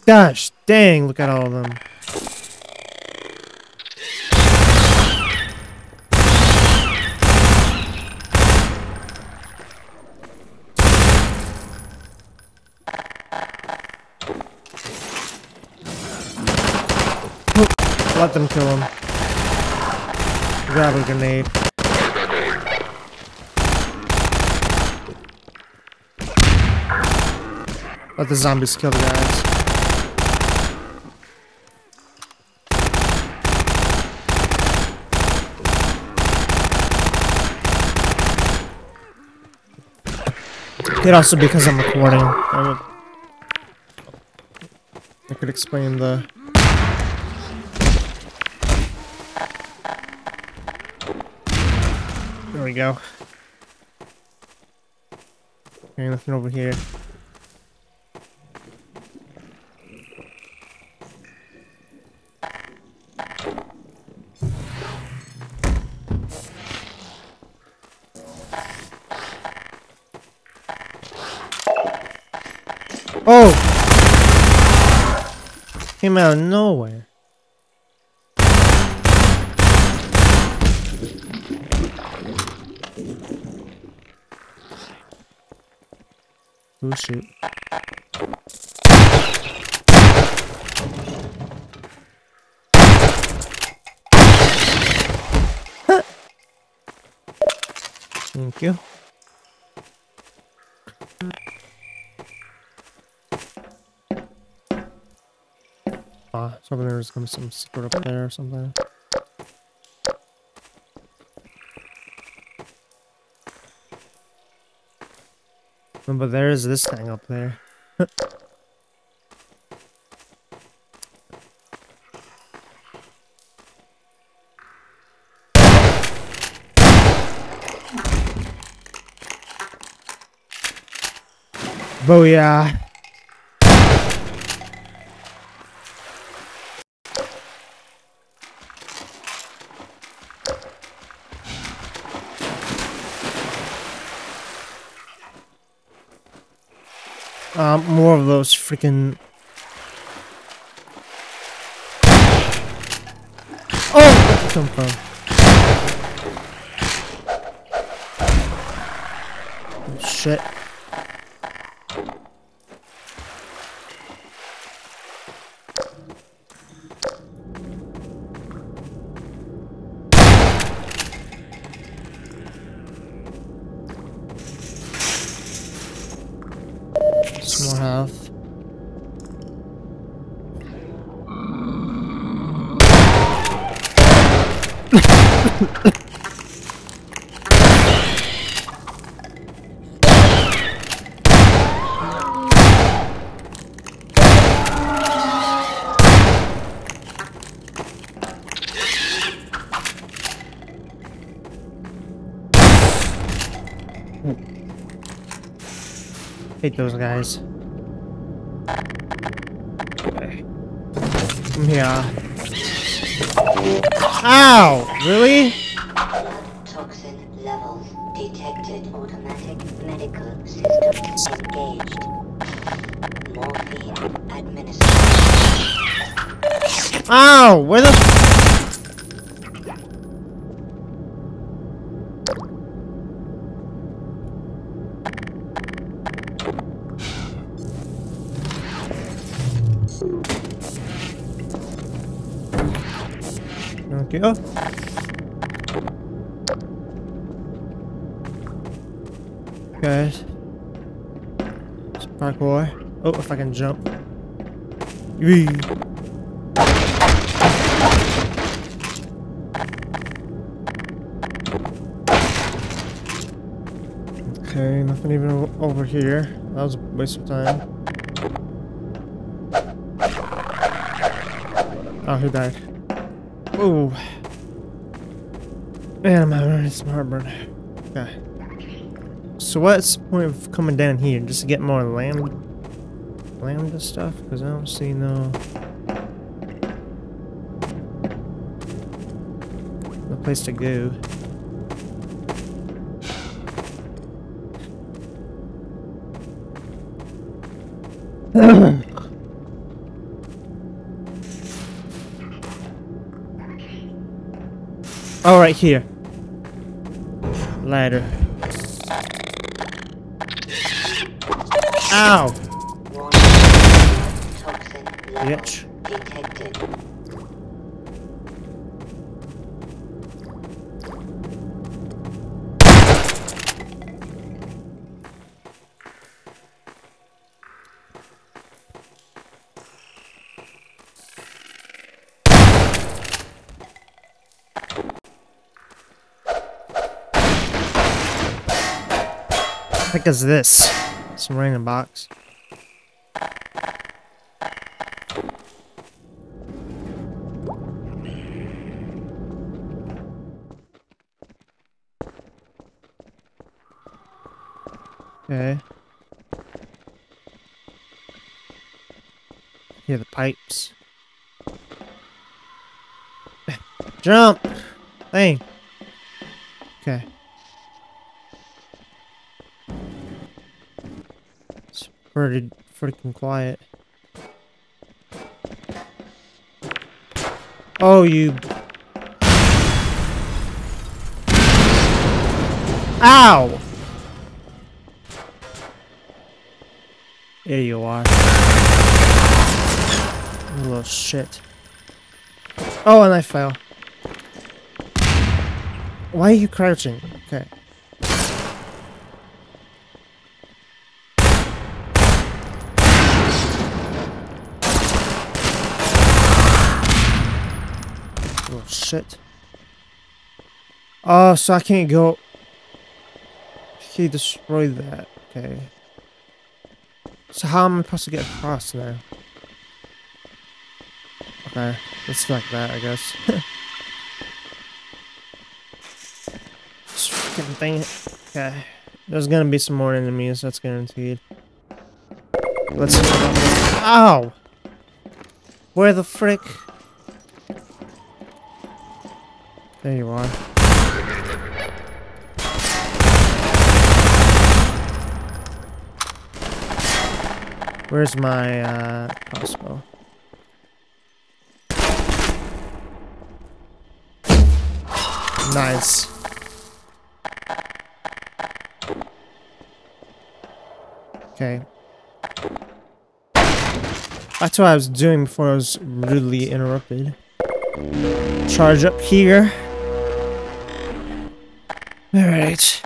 Gosh, dang, look at all of them. Let them kill him. Grab a grenade. Let the zombies kill the guys. It also because I'm recording. I, could explain the There we go. Okay, nothing over here. Came out of nowhere. Oh shoot. Thank you. So there's gonna be some secret up there or something. But there is this thing up there. Booyah. Um, more of those freaking. Oh, where'd come from? Shit. Hmm. Hate those guys. Okay. Here. Ow! Really? Toxin levels detected. Automatic medical system engaged. Morphine administered. Ow! Where the? Jump. Okay, nothing even over here. That was a waste of time. Oh, he died. Oh. Man, I'm having some heartburn. Okay. So what's the point of coming down here? Just to get more lambda, lambda stuff? Because I don't see no... No place to go. Oh, right here. Ladder. Ow! Is this? Some random box. Okay. Here the pipes. Jump! Thing. Pretty freaking quiet. Oh, you. Ow! There you are. You little shit. Oh, and I fell. Why are you crouching? Okay. Oh shit. Oh, so I can't go. He destroyed that. Okay. So how am I supposed to get across now? Okay, let's like that, I guess. freaking thing. Okay, there's gonna be some more enemies. That's guaranteed. Let's. Ow! Where the frick? There you are. Where's my uh, crossbow? Nice. Okay. That's what I was doing before I was rudely interrupted. Charge up here. Alright.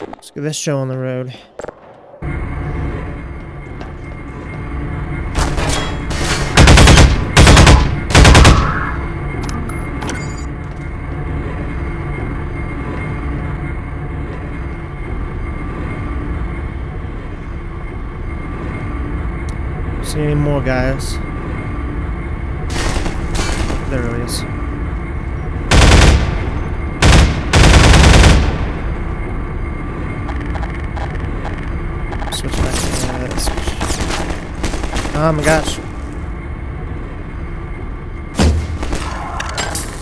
Let's get this show on the road. See any more guys? There he is. Switch back to uh, switch. Oh my gosh.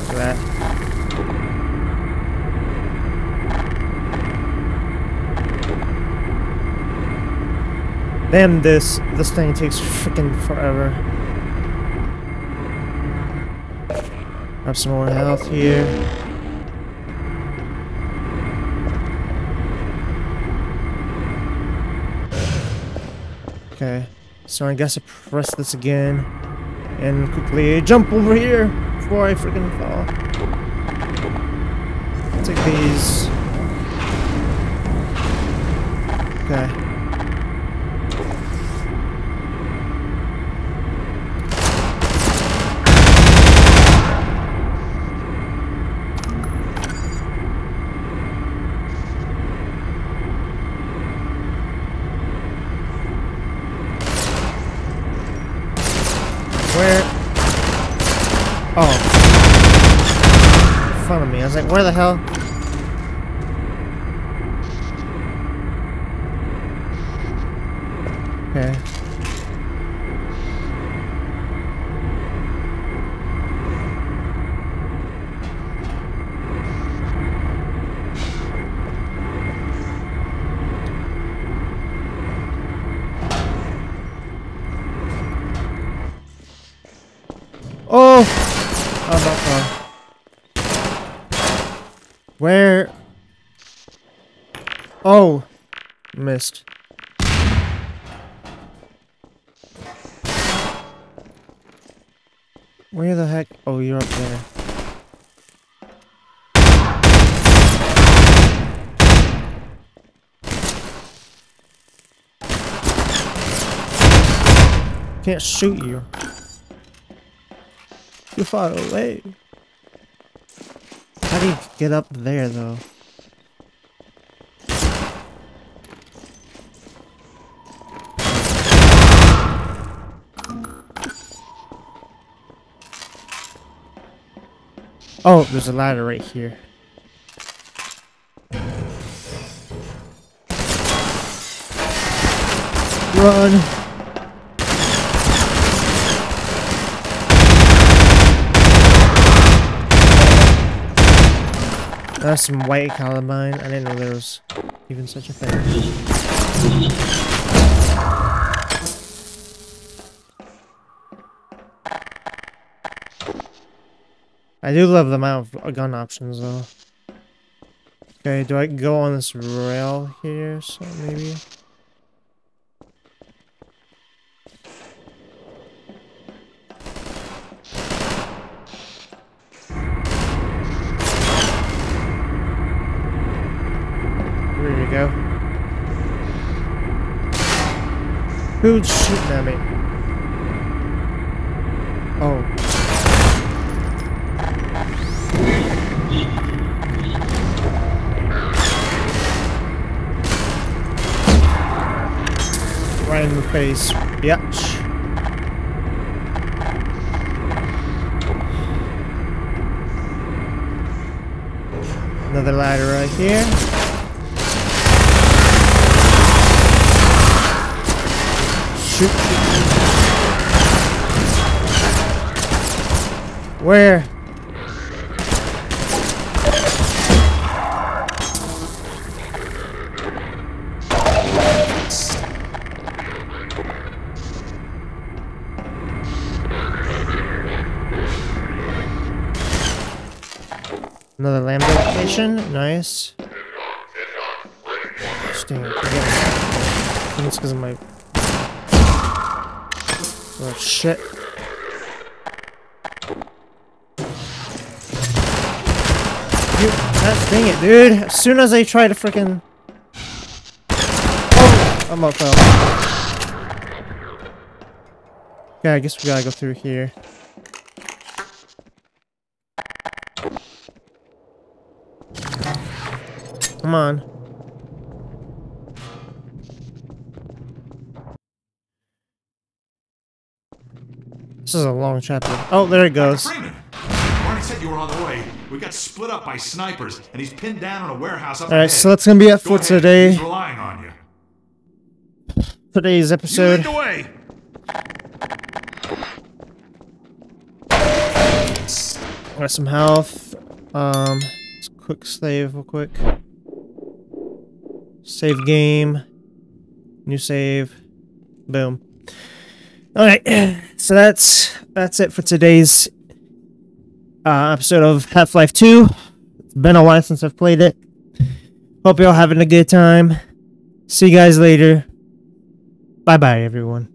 Look at that. Damn this this thing takes freaking forever. Have some more health here. Okay, so I guess I press this again and quickly jump over here before I freaking fall. Take these. Okay. Where? Oh. In front of me. I was like, where the hell? Okay. Oh! Oh, no, no. Where? Oh! Missed. Where the heck? Oh, you're up there. Can't shoot you. You're far away. How do you get up there, though? Oh, there's a ladder right here. Run! That's some white Combine. I didn't know there was even such a thing. I do love the amount of gun options though. Okay, do I go on this rail here? So maybe. Who's shooting at me? Oh. Right in the face. Yatch. Another ladder right here. Shoot. Where? Another lambda location. Nice. Sting. Again. I because of my. Oh shit. You, that dang it, dude. As soon as I try to freaking. Oh, I'm up. Yeah, I guess we gotta go through here. Come on. This is a long chapter. Oh, there it goes. Freeman! Said you were on the way. We got split up by snipers, and he's pinned down in a warehouse up Alright, ahead. so that's gonna be it for ahead, today. He's relying on you. Today's You episode. lead the way. Got some health. Um, let's quick save real quick. Save game. New save. Boom. All right, so that's that's it for today's uh, episode of Half-Life 2. It's been a while since I've played it. Hope you're all having a good time. See you guys later. Bye bye, everyone.